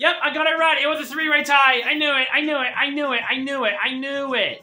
Yep, I got it right. It was a three-way tie. I knew it. I knew it. I knew it. I knew it. I knew it.